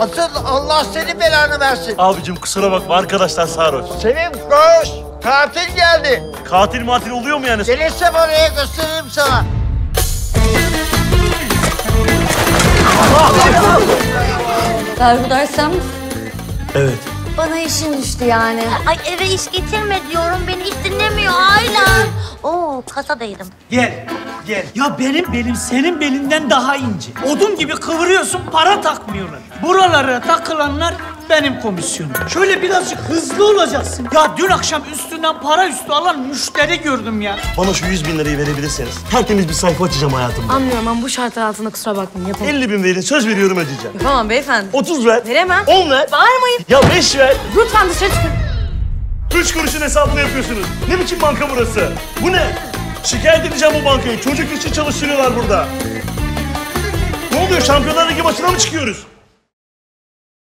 Asıl Allah seni belanı versin. Abicim kusura bakma arkadaşlar sarhoş. Sevim koş. Katil geldi. Katil matil oluyor mu yani? Gelirsem oraya gösteririm sana. Berhudar sen misin? Evet. Bana işin düştü yani. Ay eve iş getirme diyorum. Beni hiç dinlemiyor Ayla. Oo kasadaydım. Gel, gel. Ya benim belim senin belinden daha ince. Odun gibi kıvırıyorsun, para takmıyorlar. Buralara takılanlar benim komisyonum. Şöyle birazcık hızlı olacaksın. Ya dün akşam üstünden para üstü alan müşteri gördüm ya. Bana şu 100 bin lirayı verebilirseniz tertemiz bir sayfa açacağım hayatımda. Anlıyorum ama bu şartlar altında kusura bakmayın yapamam. 50 bin verin söz veriyorum ödeyeceğim. Yapamam beyefendi. 30 ver. Veremem. 10 ver. Bağırmayın. Ya 5 ver. Lütfen dışarı çıkın. 3 kuruşun hesabını yapıyorsunuz. Ne biçim banka burası? Bu ne? Şikayet edeceğim bu bankayı. Çocuk için çalıştırıyorlar burada. Ne oluyor? Şampiyonlar Ligi maçına mı çıkıyoruz?